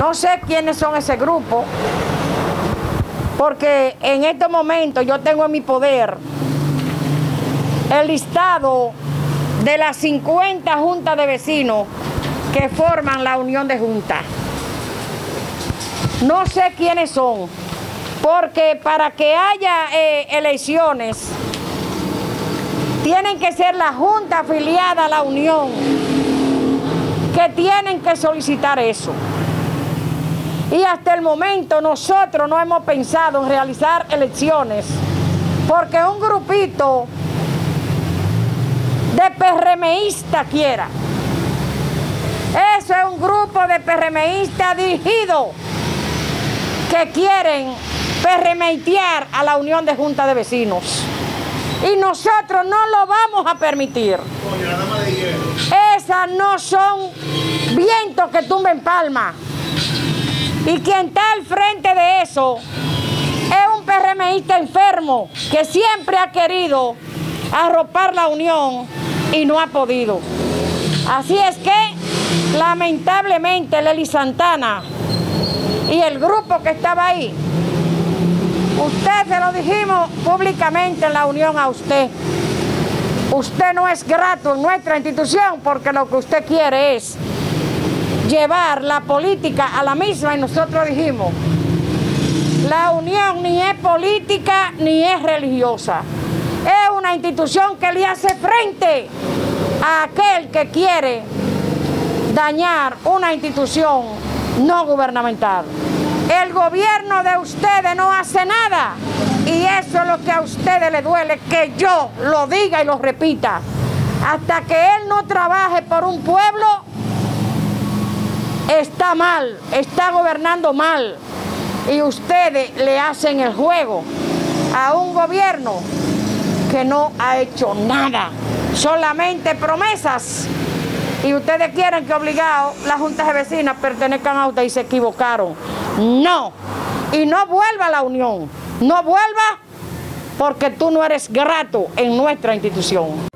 No sé quiénes son ese grupo, porque en este momento yo tengo en mi poder el listado de las 50 juntas de vecinos que forman la unión de juntas. No sé quiénes son, porque para que haya eh, elecciones tienen que ser la junta afiliada a la unión que tienen que solicitar eso. Y hasta el momento nosotros no hemos pensado en realizar elecciones porque un grupito de PRMistas quiera. Eso es un grupo de PRMistas dirigido que quieren perremeitear a la Unión de Junta de Vecinos. Y nosotros no lo vamos a permitir. Esas no son vientos que tumben palma. Y quien está al frente de eso es un PRMista enfermo que siempre ha querido arropar la unión y no ha podido. Así es que, lamentablemente, Lely Santana y el grupo que estaba ahí, usted se lo dijimos públicamente en la unión a usted. Usted no es grato en nuestra institución porque lo que usted quiere es llevar la política a la misma y nosotros dijimos, la unión ni es política ni es religiosa. Es una institución que le hace frente a aquel que quiere dañar una institución no gubernamental. El gobierno de ustedes no hace nada y eso es lo que a ustedes les duele, que yo lo diga y lo repita. Hasta que él no trabaje por un pueblo, está mal, está gobernando mal. Y ustedes le hacen el juego a un gobierno que no ha hecho nada, solamente promesas. Y ustedes quieren que obligado las juntas de vecinas pertenezcan a ustedes y se equivocaron. No. Y no vuelva a la unión. No vuelva porque tú no eres grato en nuestra institución.